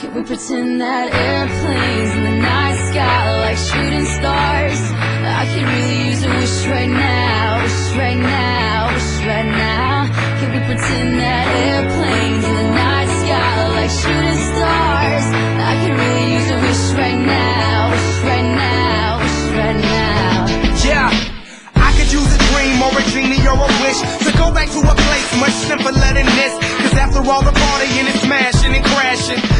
Can we pretend that airplanes in the night sky are like shooting stars? I could really use a wish right now, wish right now, wish right now. Can we pretend that airplanes in the night sky are like shooting stars? I could really use a wish right now, wish right now, wish right now. Yeah, I could use a dream or a genie or a wish to go back to a place much simpler than this. Cause after all the partying and smashing and crashing,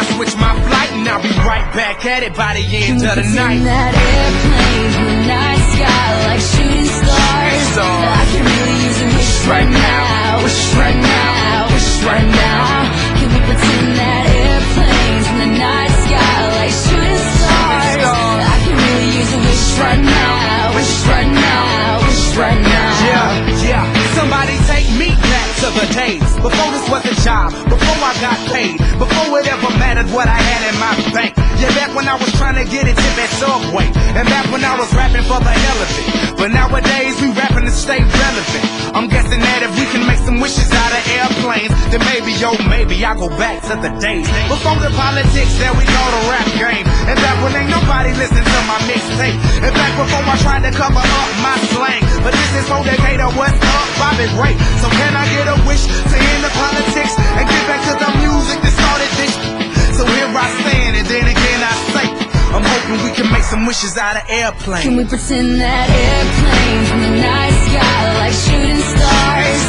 I switch my flight and I'll be right back at it by the end of the night. That airplanes in the night sky like shooting stars. Stars. I can really use a wish right now, wish right now, wish right now. Can we pretend that airplanes in the night sky like shooting stars? stars. I can really use a wish right now, wish right now, wish right now. Yeah, yeah. Somebody take me back to the days before this was a job, to get a tip at Subway, and back when I was rapping for the hell of it. But nowadays we rapping to stay relevant. I'm guessing that if we can make some wishes out of airplanes, then maybe, yo, maybe I go back to the days before the politics that we call the rap game, and back when ain't nobody listen to my mixtape, and back before I tried to cover up my slang. But this is for Decatur, what's up, Bobby Ray. Wishes out of airplanes. Can we pretend that airplanes in the night sky like shooting stars?